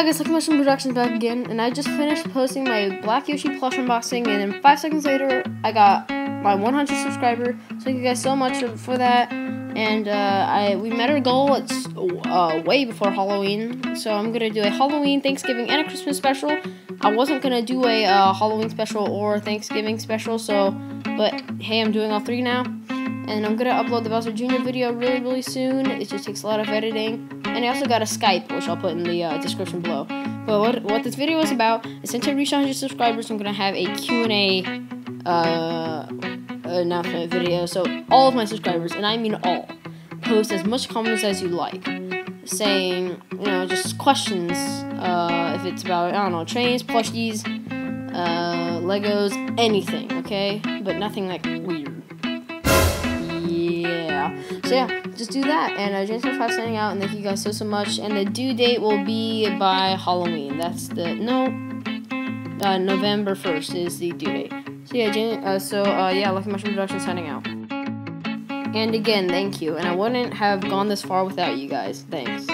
Hi guys, Lucky Mushroom Productions back again, and I just finished posting my Black Yoshi plush unboxing, and then five seconds later, I got my 100 subscriber. So thank you guys so much for that. And uh, I we met our goal. It's uh, way before Halloween, so I'm gonna do a Halloween, Thanksgiving, and a Christmas special. I wasn't gonna do a uh, Halloween special or Thanksgiving special, so but hey, I'm doing all three now and I'm gonna upload the Bowser Jr. video really, really soon. It just takes a lot of editing, and I also got a Skype, which I'll put in the uh, description below. But what what this video is about is since I reached 100 subscribers, I'm gonna have a Q&A uh, announcement video. So all of my subscribers, and I mean all, post as much comments as you like, saying you know just questions. Uh, if it's about I don't know trains, plushies, uh, Legos, anything, okay? But nothing like weird. So yeah, just do that. And uh, James Five signing out, and thank you guys so so much. And the due date will be by Halloween. That's the no, uh, November first is the due date. So yeah, James, uh, so uh, yeah, Lucky Mushroom Production signing out. And again, thank you. And I wouldn't have gone this far without you guys. Thanks.